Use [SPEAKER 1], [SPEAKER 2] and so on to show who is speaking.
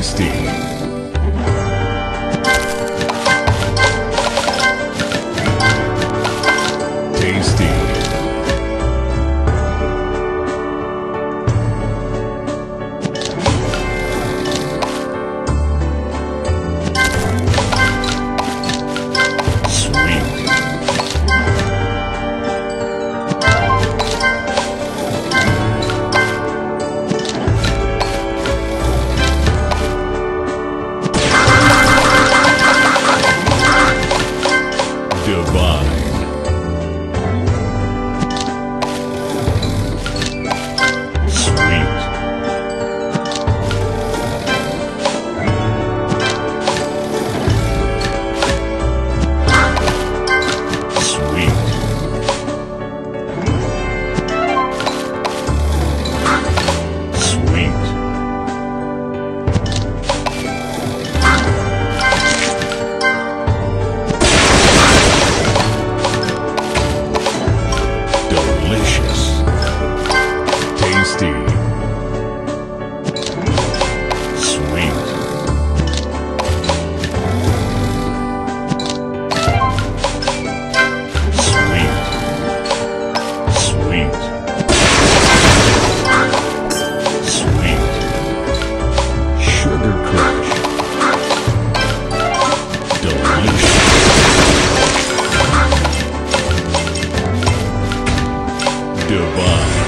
[SPEAKER 1] tasty. divine.